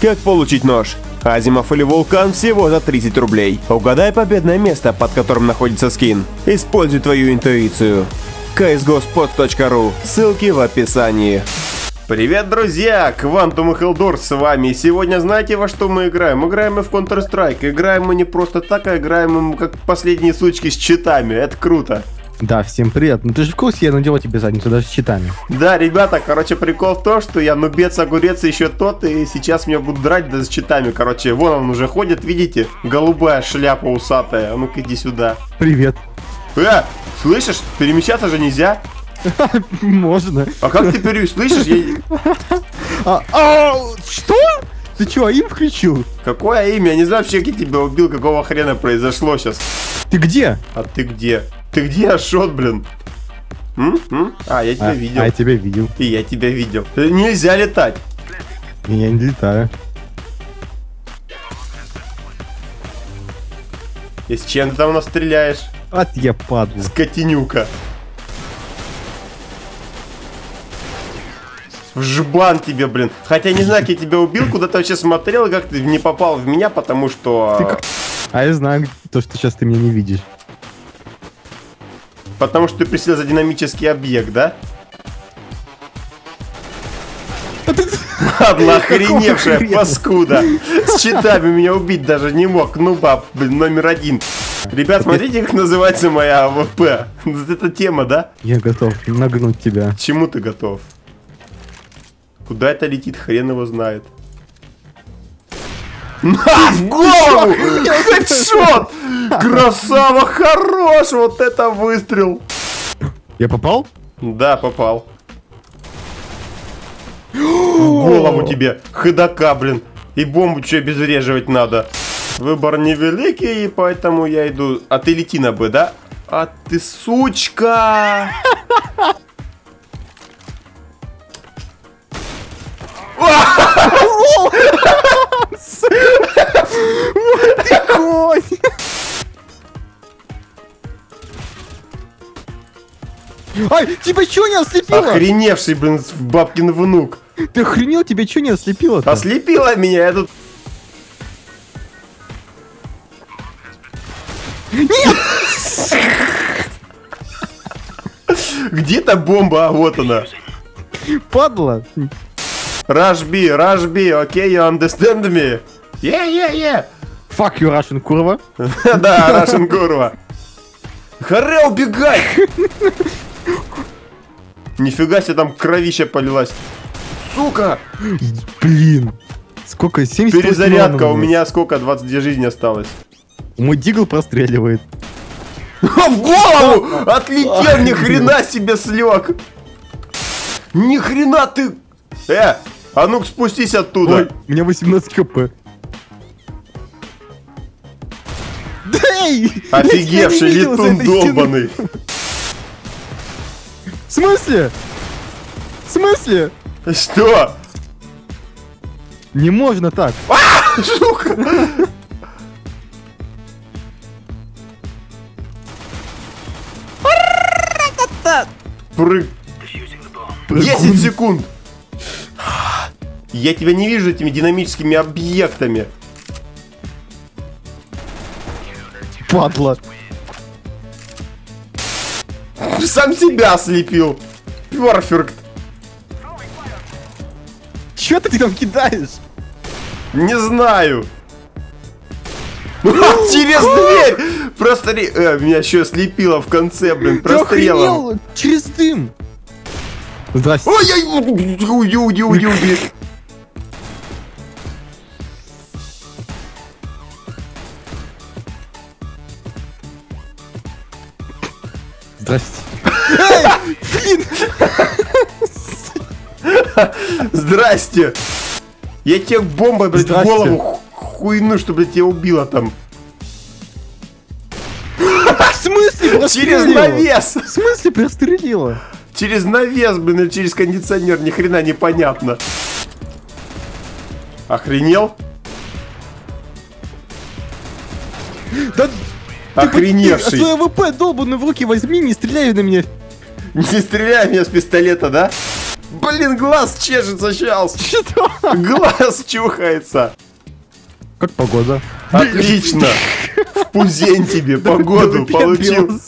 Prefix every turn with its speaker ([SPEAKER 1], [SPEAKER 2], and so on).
[SPEAKER 1] Как получить нож? Азимов или Вулкан всего за 30 рублей. Угадай победное место, под которым находится скин. Используй твою интуицию. csgospot.ru. Ссылки в описании. Привет, друзья! Квантум и Хелдор с вами. Сегодня знаете, во что мы играем? Играем мы в Counter-Strike. Играем мы не просто так, а играем мы как последние сучки с читами. Это круто.
[SPEAKER 2] Да, всем привет. Ну ты же в курсе, я надела тебе задницу даже с читами.
[SPEAKER 1] Да, ребята, короче, прикол в том, что я нубец, огурец еще тот, и сейчас меня будут драть да с читами, короче. Вон он уже ходит, видите? Голубая шляпа усатая. А ну-ка иди сюда.
[SPEAKER 2] Привет.
[SPEAKER 1] Э, слышишь? Перемещаться же нельзя.
[SPEAKER 2] Можно.
[SPEAKER 1] А как ты пере... Слышишь? Я...
[SPEAKER 2] А, а, что? Ты чё, им включил?
[SPEAKER 1] Какое имя? Я не знаю вообще, как тебя убил, какого хрена произошло сейчас.
[SPEAKER 2] Ты где?
[SPEAKER 1] А ты где? Ты где, Ашот, блин? М? М? А, я тебя
[SPEAKER 2] а,
[SPEAKER 1] видел.
[SPEAKER 2] А, я тебя видел.
[SPEAKER 1] И я тебя видел. Э, Нельзя летать.
[SPEAKER 2] Я не летаю.
[SPEAKER 1] И с чем ты там у нас стреляешь?
[SPEAKER 2] От я падаю.
[SPEAKER 1] Скотинюка. В жбан тебе, блин. Хотя не знаю, как я тебя убил, куда ты вообще смотрел, и как ты не попал в меня, потому что...
[SPEAKER 2] Ты как- А я знаю то, что сейчас ты меня не видишь.
[SPEAKER 1] Потому что ты присел за динамический объект, да? Ладно, охреневшая паскуда. С читами меня убить даже не мог. Ну, баб, номер один. Ребят, смотрите, как называется моя AWP. Эта тема, да?
[SPEAKER 2] Я готов нагнуть тебя.
[SPEAKER 1] Чему ты готов? Куда это летит, хрен его знает. На, в голову! Headshot! Красава, хорош! Вот это выстрел!
[SPEAKER 2] Я попал?
[SPEAKER 1] Да, попал. В голову тебе, ходока, блин. И бомбу что обезвреживать надо. Выбор невеликий, поэтому я иду... А ты лети на Б, да? А ты сучка!
[SPEAKER 2] Ай, тебя чё не ослепило?
[SPEAKER 1] Охреневший, блин, бабкин внук.
[SPEAKER 2] Ты охренел, тебя чё не ослепило -то?
[SPEAKER 1] Ослепила меня, я тут... Где-то бомба, а вот она.
[SPEAKER 2] Падла.
[SPEAKER 1] Rush B, окей, you understand me? Yeah, yeah, yeah.
[SPEAKER 2] Fuck you, Russian, курва.
[SPEAKER 1] Да, Russian курва. Харе, убегай! Нифига себе, там кровища полилась. Сука!
[SPEAKER 2] Блин. Сколько? 70
[SPEAKER 1] Перезарядка, у меня сколько? 22 жизни осталось.
[SPEAKER 2] Мой дигл простреливает.
[SPEAKER 1] В голову! Отлетел, ни хрена себе слег! Ни хрена ты... Э, а ну спустись
[SPEAKER 2] Ой,
[SPEAKER 1] оттуда.
[SPEAKER 2] у меня 18 хп. Эй!
[SPEAKER 1] Офигевший летун долбаный.
[SPEAKER 2] В смысле? В смысле?
[SPEAKER 1] Что?
[SPEAKER 2] Не можно так.
[SPEAKER 1] Сука! Прыг. 10 секунд. Я тебя не вижу этими динамическими объектами.
[SPEAKER 2] Падла.
[SPEAKER 1] Сам себя слепил. Перфект.
[SPEAKER 2] Чё ты там кидаешь?
[SPEAKER 1] Не знаю. Через дверь! Просто ре- э, меня еще слепило в конце, блин, прострелом.
[SPEAKER 2] Через дым. Здрасте.
[SPEAKER 1] Ой-ой,
[SPEAKER 2] Здрасте. Блин.
[SPEAKER 1] Здрасте. Я тебе бомбой, блядь, в голову ху- хуйну, чтобы тебя убило там.
[SPEAKER 2] В смысле
[SPEAKER 1] Через навес.
[SPEAKER 2] В смысле прострелила?
[SPEAKER 1] Через навес, блин, или через кондиционер, ни хрена непонятно. Охренел?
[SPEAKER 2] Да
[SPEAKER 1] Охреневший.
[SPEAKER 2] Ты ВП долбанную в руки возьми, не стреляй на меня.
[SPEAKER 1] Не стреляй меня с пистолета, да? Блин, глаз чешется сейчас.
[SPEAKER 2] Что?
[SPEAKER 1] Глаз чухается.
[SPEAKER 2] Как погода?
[SPEAKER 1] Отлично. В пузень тебе погоду получил.